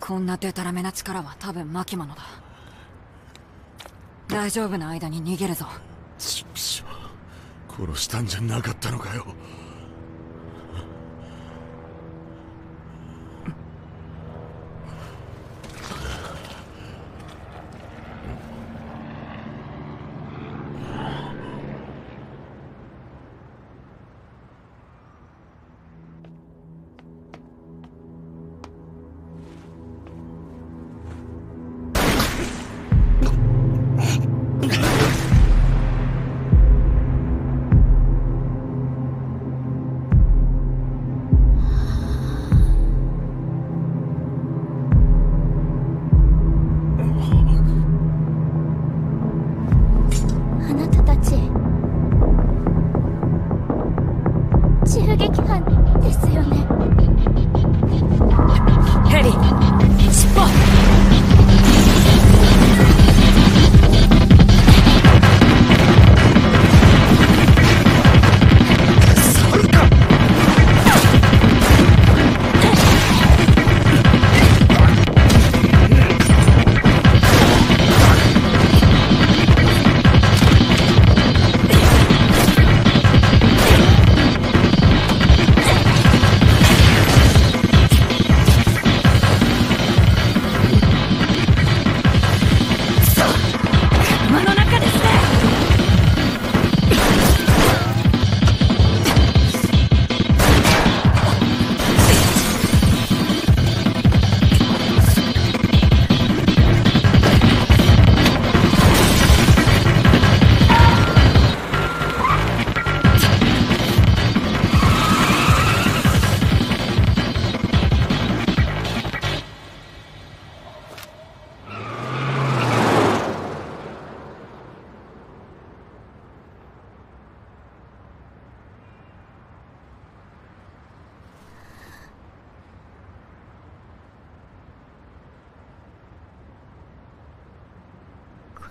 こんなデタラメな力は多分マキマのだ。大丈夫な間に逃げるぞ。チップショ殺したんじゃなかったのかよ。襲撃犯ですよね。ヘリ尻尾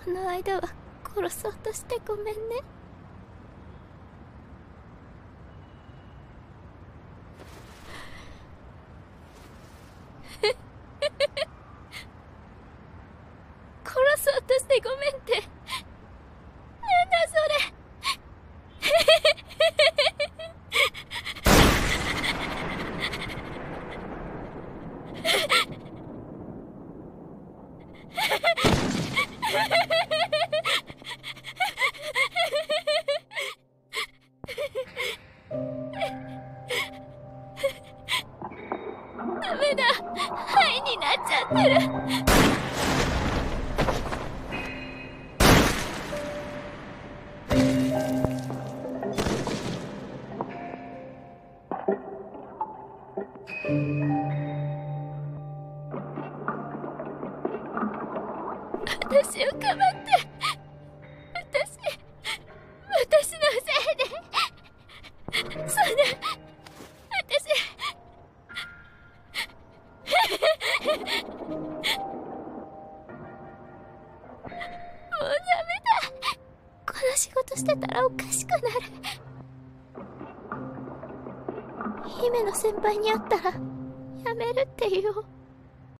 この間は殺そうとしてごめんね。殺そうとしてごめんって。なっちゃってる。私をかばって私私のせいで。そんなしてたらおかしくなる。姫の先輩に会ったらやめるって言おう。